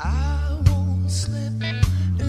I won't slip.